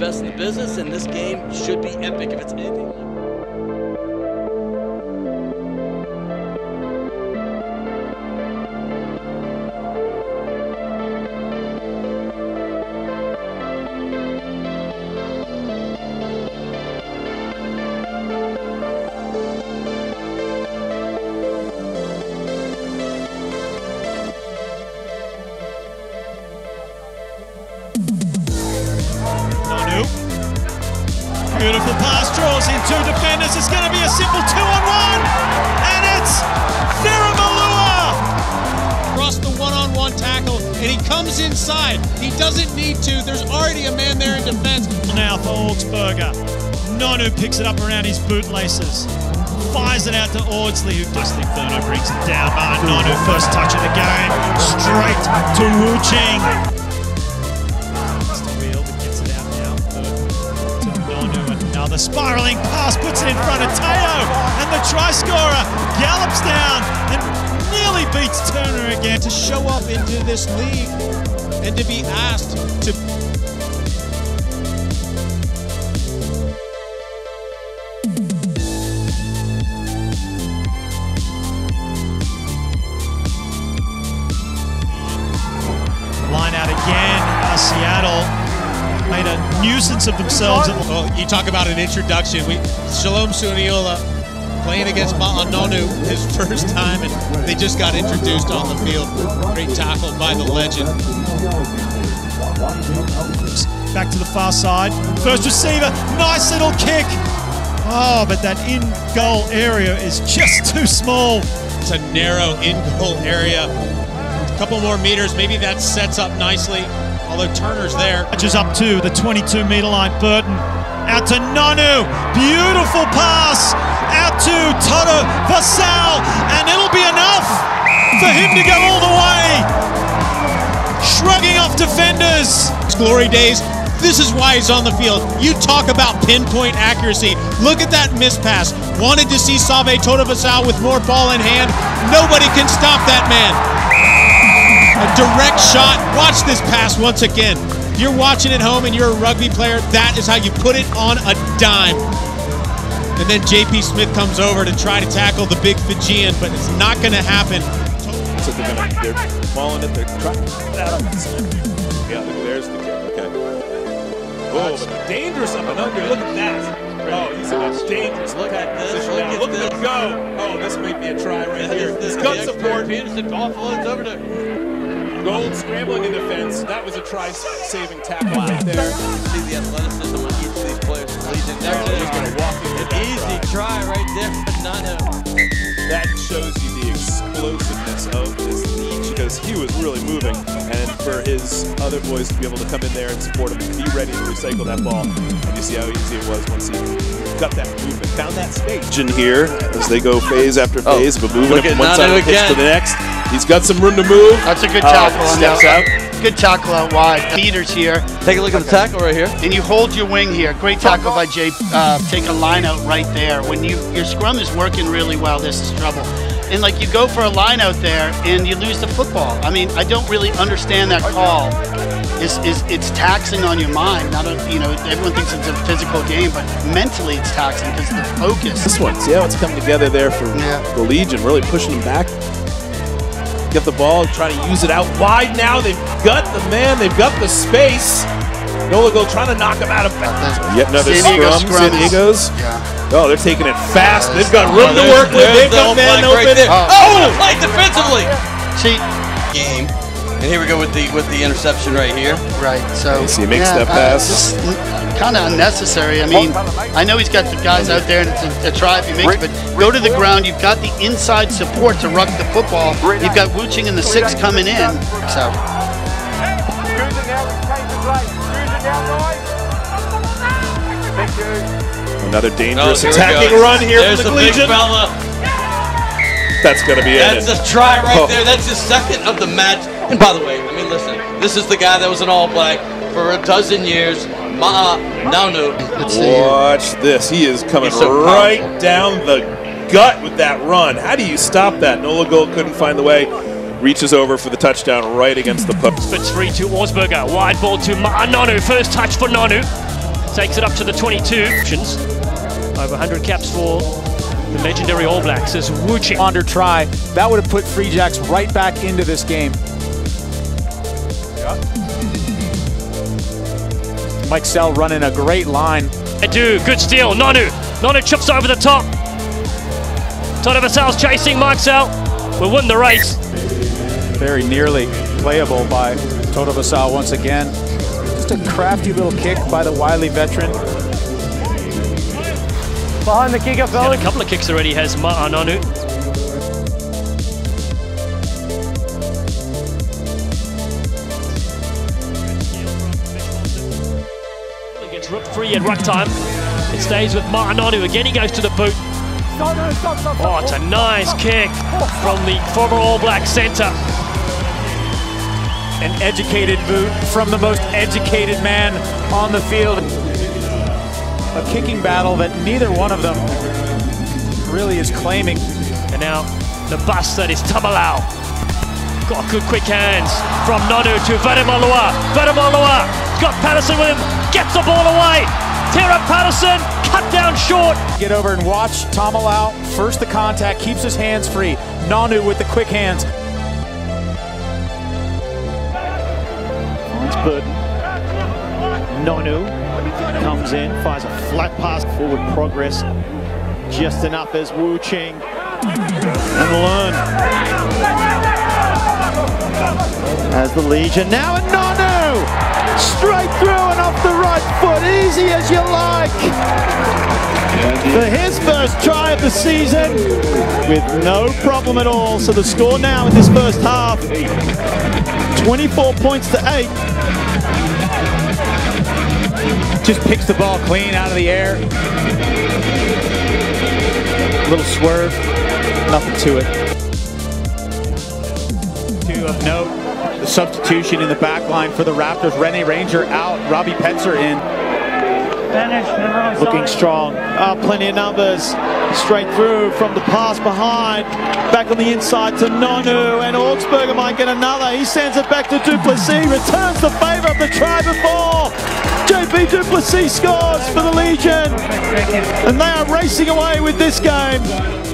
best in the business, and this game should be epic if it's anything. like Beautiful pass, draws in two defenders. It's going to be a simple two on one. And it's Thiramalua. across the one-on-one tackle, and he comes inside. He doesn't need to. There's already a man there in defense. Now for Augspurger. Nonu picks it up around his bootlaces. Fires it out to Audsley, who just Inferno brings it down. Martin Nonu, first touch of the game. Straight to Wu Ching. The spiraling pass puts it in front of Teo. And the try scorer gallops down and nearly beats Turner again. To show up into this league and to be asked to Line out again. Uh, Seattle made a nuisance of themselves. Well, you talk about an introduction. We Shalom Suniula playing against Ma'a Nonu his first time, and they just got introduced on the field. Great tackle by the legend. Back to the far side. First receiver, nice little kick. Oh, but that in goal area is just too small. It's a narrow in-goal area. A couple more meters, maybe that sets up nicely. Although Turner's there. Touches up to the 22 meter line. Burton out to Nonu. Beautiful pass out to Toto Vassal. And it'll be enough for him to go all the way. Shrugging off defenders. Glory days. This is why he's on the field. You talk about pinpoint accuracy. Look at that mispass. Wanted to see Salve Totavasau with more ball in hand. Nobody can stop that man. A direct shot. Watch this pass once again. You're watching at home and you're a rugby player. That is how you put it on a dime. And then JP Smith comes over to try to tackle the big Fijian, but it's not going to happen. So they're gonna they're mauling it. They're trying to get that on the side. Yeah, look, there's the kick. Okay. Oh, but dangerous up and under. Look at that. Oh, he's that's dangerous. Look at this, Position look at Look this. at him go. Oh, this might be a try right here. This He's is got the support. Peterson offloads over to Gold scrambling in defense. That was a try-saving tackle right there. see the athleticism on each of these players. Legion. There it He's is. gonna walk into An easy try. try right there for Nonu. That shows you the explosiveness of this leech because he was really moving, and for his other boys to be able to come in there and support him and be ready to recycle that ball, and you see how easy it was once he got that movement, found that space. In here, as they go phase after Oh, phase, but moving look it at from one side of the pitch to the next. He's got some room to move. That's a good Uh, tackle on steps that. out. Good tackle out wide. Peters here, Take a look at the tackle right here. and you hold your wing here. Great tackle by Jay. Uh, take a line out right there. When you your scrum is working really well, this is trouble. And like you go for a line out there and you lose the football. I mean, I don't really understand that call. It's, it's, it's taxing on your mind. Not a, you know, everyone thinks it's a physical game, but mentally it's taxing because of the focus. This one, see how it's come together there for Yeah. the Legion, really pushing him back. Get the ball, trying to use it out wide now. They've got the man, they've got the space. Nolago trying to knock him out of bounds. Yet another San Diego scrum. scrum San Diego's. Yeah. Oh, they're taking it fast. Yeah, They've got room to There's- work with. They've got old man open. right there. Oh. Oh, play defensively. Cheat Game. And here we go with the with the interception right here. Right. So see, he makes that uh, pass. kind of unnecessary. I mean, I know he's got the guys out there, and it's a, a try if he makes it. But go to the ground. You've got the inside support to ruck the football. You've got Wuching and the six coming in. So Another dangerous Oh, attacking go. run here There's from the the big Legion. fella. That's going to be That's it. That's a try right Oh. there. That's his second of the match. And by the way, I mean, listen, this is the guy that was an All Black for a dozen years. Ma'a Nonu. let's see. here. Watch this. He is coming so right powerful. down the gut with that run. How do you stop that? Nola Gold couldn't find the way. Reaches over for the touchdown right against the pup. But 3 to Augspurger. Wide ball to Ma'a Nonu. Uh, First touch for Nonu. takes it up to the 22. Over 100 caps for the legendary All Blacks as Wuching. Under try, that would have put Free Jacks right back into this game. Mike Sell running a great line. do good steal. Nonu. Nonu chips over the top. Toto Vasal's chasing Mike Sell. We'll win the race. Very nearly playable by Toto Vasal once again. Just a crafty little kick by the wily veteran. Behind the kicker, And fellas. a couple of kicks already has Ma'a Ripped free at ruck time. It stays with Ma'a Nonu. Again, he goes to the boot. Oh, it's a nice kick from the former All Black centre. An educated boot from the most educated man on the field. A kicking battle that neither one of them really is claiming. And now the bust that is Tamalau. Got good quick hands from Nonu to Vadamalua. Vadamalua got Patterson with him, gets the ball away. Tara Patterson cut down short. Get over and watch Tomalau. First the contact, keeps his hands free. Nonu with the quick hands. It's Burton. Nonu comes in, fires a flat pass, forward progress. Just enough as Wu Ching and learn. As the Legion now and Nonu straight through and off the foot, easy as you like. For his first try of the season with no problem at all. So the score now in this first half 24 points to 8. Just picks the ball clean out of the air. A Little swerve, nothing to it. Two of note, the substitution in the back line for the Raptors. Rene Ranger out, Robbie Petzer in. Looking strong. Ah, plenty of numbers. Straight through from the pass behind. Back on the inside to Nonu. And Augspurger might get another. He sends it back to Duplessis. Returns the favour of the try before. JP Duplessis scores for the Legion. And they are racing away with this game.